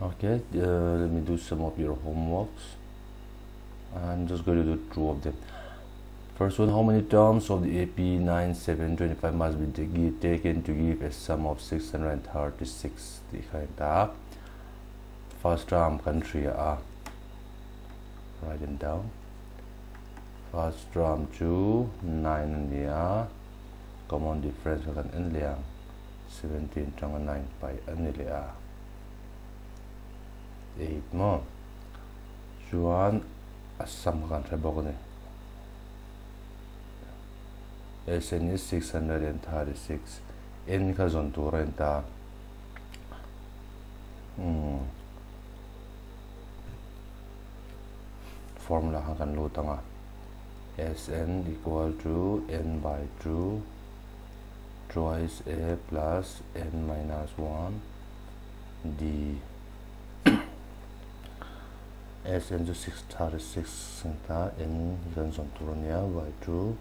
okay uh, let me do some of your homeworks. I'm just going to do two of them. First one how many terms of the AP 9725 must be taken to give a sum of 636 the first term country are write them down. First term 2 9 nia common difference en liang 17 trong 9 by an 뭐 주안 아삼간 해보거든 SNS 636 엔카 존도렌다 음 formula 하간 로당아 sn equal to n by 2 twice a plus n minus 1 d SNG 636 Singta in Lenzon Turonia by 2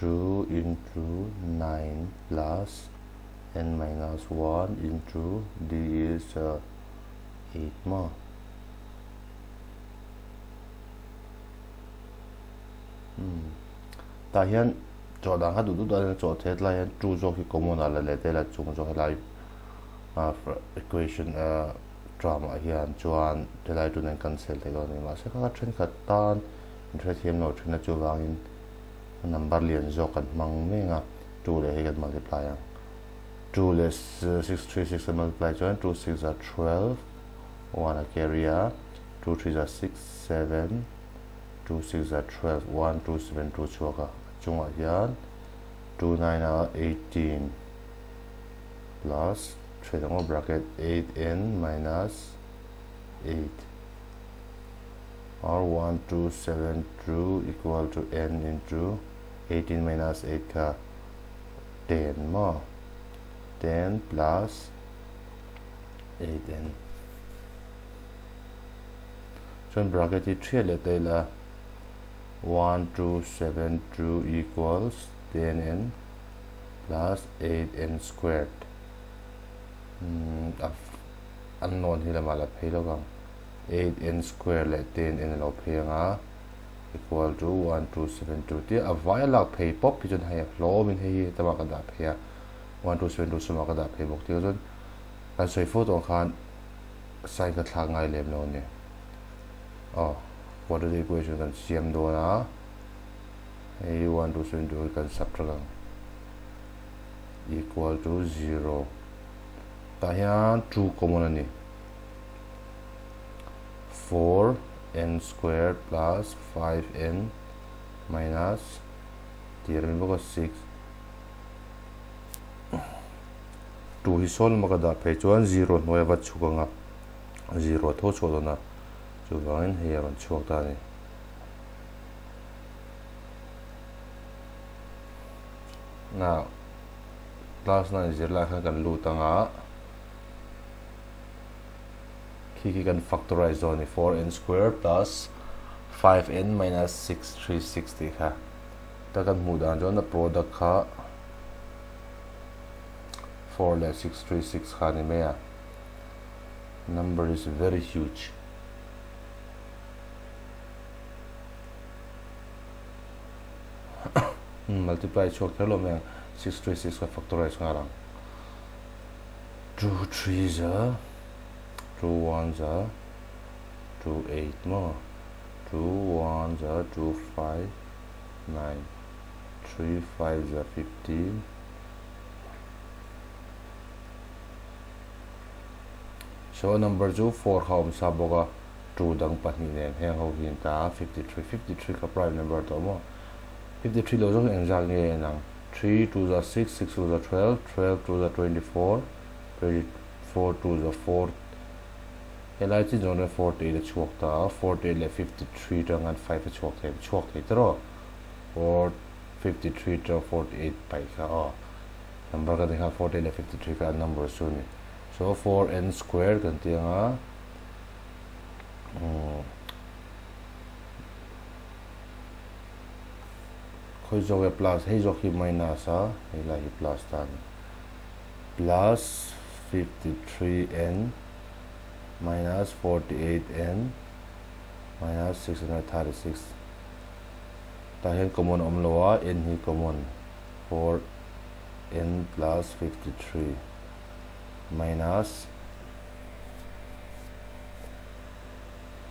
2 into 9 plus n minus 1 into d is uh, 8 more. Hmm. Ta hiyan chodan ha dudu da hiyan chod la hiyan 2 zo ki komo na la le te la chung zo la equation uh, drama hian chuan te lai tu nen cancel te lo ni se ka thren khat tan interest hiam no thina chu wangin number lian zo kan mang me nga. 2 le he multiply ang. 2 less uh, 636 multiply chuan 2 6 are 12 1 a carry 2 3 are 6 7 2 6 are 12 1 2 7 2 chuaka chunga hian. 2 9 are 18 plus triangle bracket. 8n minus 8 or 1 2 7 2 equal to n into 18 minus 8 ka 10 more. 10 plus 8n so in bracket 3 let la uh, 1 2 7 2 equals 10n plus 8n squared unknown hi lama la phei lo gang 8n square le 10n lo phei nga equal to 1272 ti a vai lak phei pop pi chon hai lo min hei tama ka da phei 1272 suma ka da phei bok ti chon kan soi pho tong khan sai ka thla ngai lem lo ne oh quadratic equation kan siam do na a 1272 kan subtract equal to 0 다양 주 고모나니. 4n squared plus 5n minus 디르는 거가 6 2이 솔 뭐가 다. 페이지원 0 노에바 추가가 0 토초도나 주방은 해야만 추억다니. now class 9 is like kan lu tanga he can factorize only 4n squared plus 5n minus 6 360 ha ta kan mu dan jon the product kha 4 less 636 kha ni me number is very huge multiply chok thelo me 636 ka factorize ngarang 2 3s are two ones are two eight more two ones are two five nine three fives are fifteen. So number two four home saboga two dang pani ne heng ho hin ta 53 53 ka prime number to mo. 53 lo jong exact nge nang. 3 2 are 6 6 2 are 12 12 2 are 24 24 2 are 4 LI LIG zone 40 le chuok ta 40 le 53 ta ngan 5 chuok ta chuok ta tro or 53 to 48 pai ka a number ka dekha 40 le 53 ka number su ni. So 4n square kan ti nga mm, khoi zo ge plus hei zo ki minus a hei la hi plus ta plus 53n minus 48 and minus 636 tahin common omloa n hi common 4 n plus 53 minus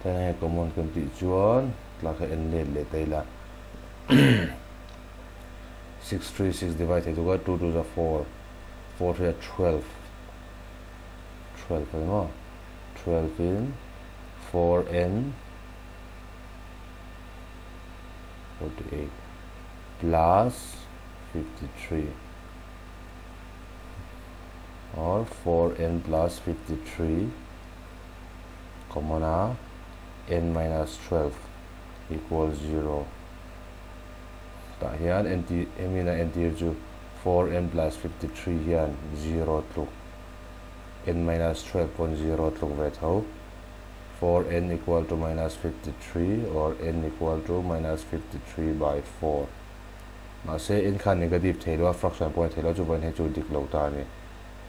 thế này có một cầm tị chuan là cái n lên để tay là 636 divided by 2 to the 4 4 to the 12 12 phải không 12 in 4n 48 plus 53 or 4n plus 53 common n minus 12 equals 0 ta hian n t emina n t chu 4n plus 53 hian 0 tluk n minus 12.0 tluk ve tho 4n equal to minus 53 or n equal to minus 53 by 4 mà sẽ in khan negative thế fraction point thế đó chú vẫn hay chú dik lâu ta ni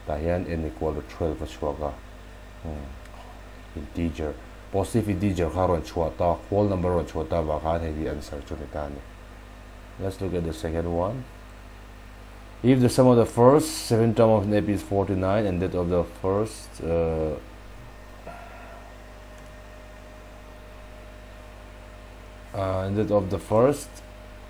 ta hian n equal to 12 và chua ka integer positive integer kha ron chua ta whole number ron chua ta khan hay the answer chu ni ta ni let's look at the second one if the sum of the first seven term of an is 49 and that of the first uh, uh, and that of the first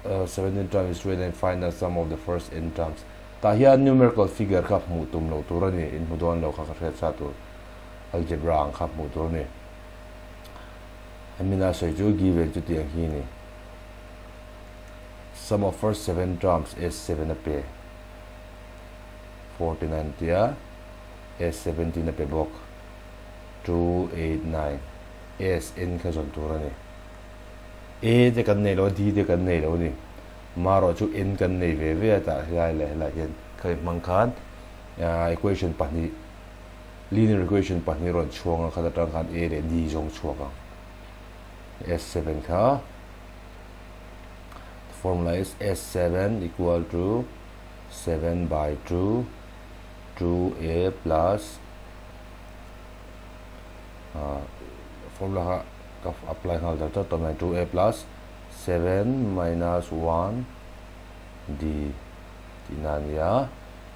uh, 17 terms is and find the sum of the first n terms. Ta hian numerical figure kha mu tum lo tur ani in mu don lo kha kha sa tur algebra ang kha mu tur ni amina so ju given to sum of first seven terms is 7 a pair 49 tia is 17 a pair bok 289 is in zon tur ani a te kan nei lo d te kan nei lo ni. Ma ro chu n kan nei ve ve ta lai le la hian khai mang khan equation pani linear equation pani ron chuang kha ta khan a le d jong chuang s7 kha formula is s7 equal to 7 by 2 2a plus uh, formula apply hal da to my 2a plus 7 minus 1 d d ya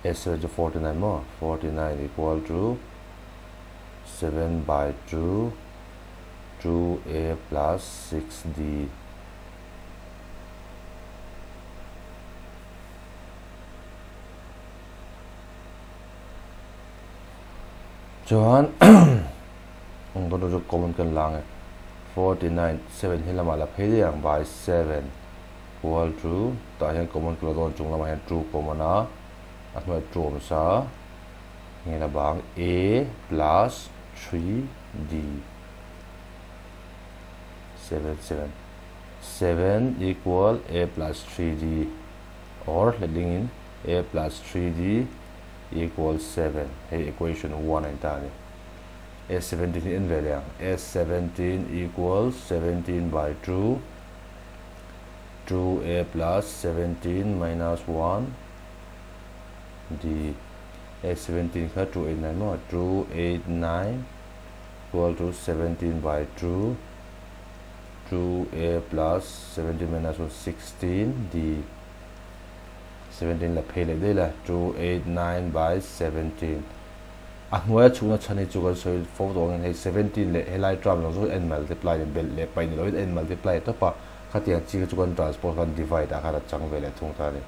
s is 49 more 49 equal to 7 by 2 2a plus 6d Johan, ang todo jo common kan lang 49 7 hi lama la phei yang by 7 equal to ta hian common kilo don chung lama hian true common a a hnuai trum sa nge la bang a plus 3d 7 7 7 equal a plus 3d or heading in. A plus 3d equals 7 hey equation 1 and tani S17 in value. S17 equals 17 by 2. 2a plus 17 minus 1. The S17 ka 289 more. 289 equal to 17 by 2. 2a plus 17 minus 1 16. The 17 la phe le de la 289 by 17 ahmoya chungna chane chugal so fourth on he 17 le helai tram lo so n multiply and bel le pai lo n multiply to pa khatia chi chugan transport kan divide akhara chang vele thung ta ni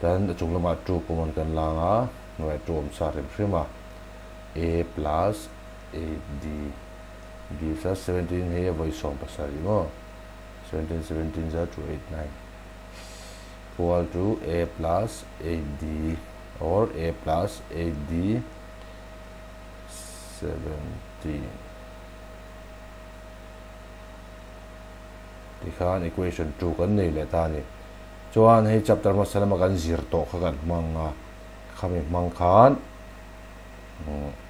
dan chungla ma 2 pomon kan la nga noi tom sa rem prima a plus a d. Gives us 17 here voice on pasari mo. 17 17 0 2 8 9 equal to a plus a d or a plus 8d 17 tikhan equation 2 kan nei le ta ni. Chuan hei chapter ma salama kan zir to kha kan manga khami mang khan mm.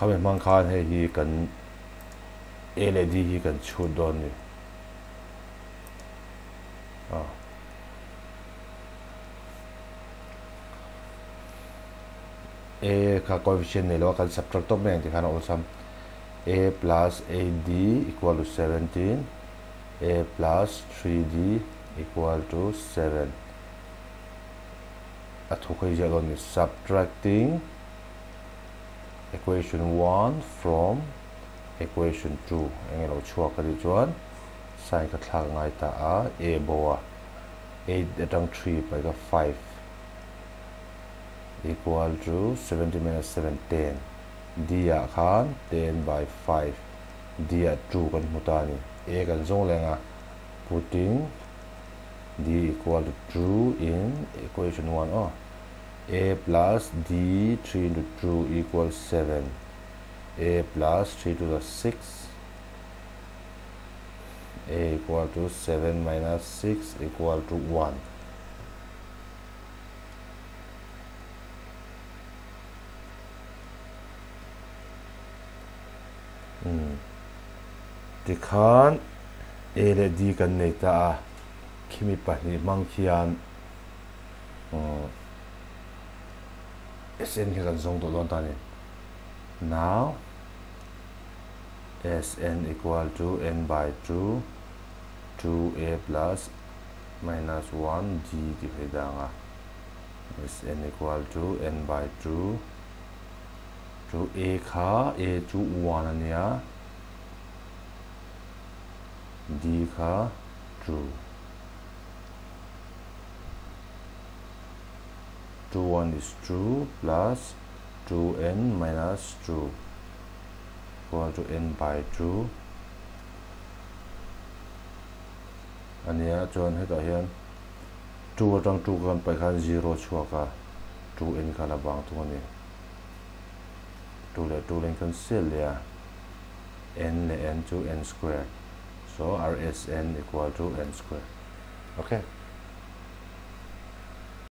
kami man khan he hi kan led hi kan chu don ni a a ka coefficient ni lo kan subtract to meng dikhana khan sam a plus ad equal to 17 a plus 3d equal to 7 at hukay jagon ni subtracting equation 1 from equation 2 engelo chua ka di chuan sin ka thla ngai ta a a bowa. 8 atang 3 by ka 5 equal to 70 minus 7 10 dia khan 10 by 5 dia 2 kan mutani a kan zong lenga putting d equal to 2 in equation 1 oh. A plus d 3 into 2 equals 7 a plus 3 to the 6 a equal to 7 minus 6 equal to 1 hmm. ti khan a le d kan nei ta khimi pahnih mang khian uh, SN kesa zongdo lon tani now Sn equal to n by 2 2a plus minus 1 g ki pheda nga Sn equal to n by 2 to a kha a 2 1 ania d kha 2 2 1 is 2 plus 2n minus 2 equal to n by 2 ania chuan hetah hian 2 atang 2 kan pai khan 0 chhuaka 2n khala bang tu 2 le 2 len kan sel ya. n le n to n square. So rsn equal to n square. Okay